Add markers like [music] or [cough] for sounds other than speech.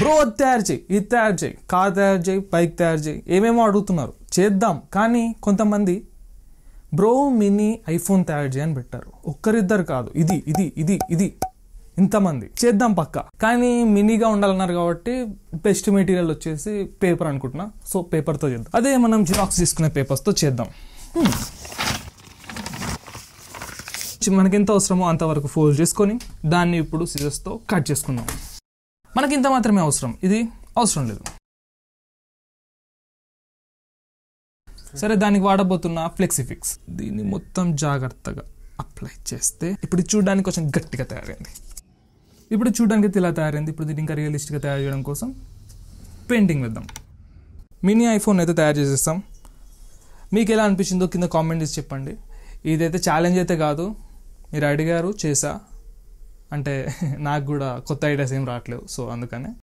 Bro అది తయారు చేయి ఇది తయారు చేయి కార్ తయారు చేయి బైక్ తయారు చేయి ఏమేమో అడుగుతున్నారు. చేద్దాం. కానీ కొంతమంది బ్రో మినీ ఐఫోన్ తయారు చేయని పెట్టారు. ఒక్కరిద్దరు కాదు. ఇది ఇది ఇది ఇది. ఇంతమంది. చేద్దాం పక్క. కానీ మినీగా ఉండాలన్నారు కాబట్టి బెస్ట్ మెటీరియల్ వచ్చేసి పేపర్ అనుకుంటున్నా. సో పేపర్తో చేద్దాం. అదే మనం జిరాక్స్ తీసుకునే పేపర్స్తో చేద్దాం. మనకి ఎంత అవసరమో అంతవరకు ఫోల్డ్ చేసుకొని దాన్ని ఇప్పుడు సిజర్స్తో కట్ చేసుకుందాం. మనకి ఇంత మాత్రమే అవసరం. ఇది అవసరం లేదు. సరే దానికి వాడబోతున్న ఫ్లెక్సిఫిక్స్. దీన్ని మొత్తం జాగ్రత్తగా అప్లై చేస్తే ఇప్పుడు చూడడానికి కొంచెం గట్టిగా తయారైంది. ఇప్పుడు చూడడానికి అయితే ఇలా తయారైంది? ఇప్పుడు దీన్ని ఇంకా రియలిస్టిక్గా తయారు చేయడం కోసం పెయింటింగ్ వేద్దాం. మినీ ఐఫోన్ అయితే తయారు చేసేస్తాం. మీకు ఎలా అనిపించిందో కింద కామెంట్ చేసి చెప్పండి. ఇదైతే ఛాలెంజ్ అయితే కాదు. మీరు అడిగారు చేసా. అంటే [laughs] నాకు కూడా కొత్త ఐడియాస్ ఏం రావట్లేవు సో అందుకనే.